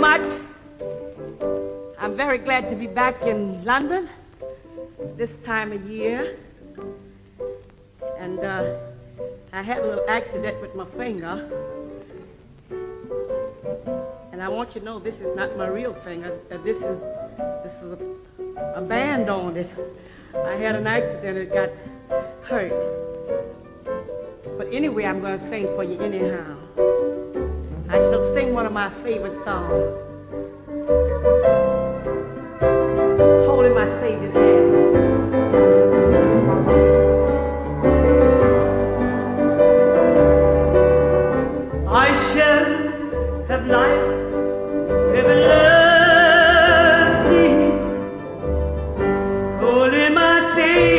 much. I'm very glad to be back in London this time of year. And uh, I had a little accident with my finger. And I want you to know this is not my real finger. This is this is a, a band on it. I had an accident. It got hurt. But anyway, I'm going to sing for you anyhow. I shall sing one of my favorite songs. Holding my Savior's hand. I shall have life everlasting. Holding my Savior.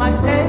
my face.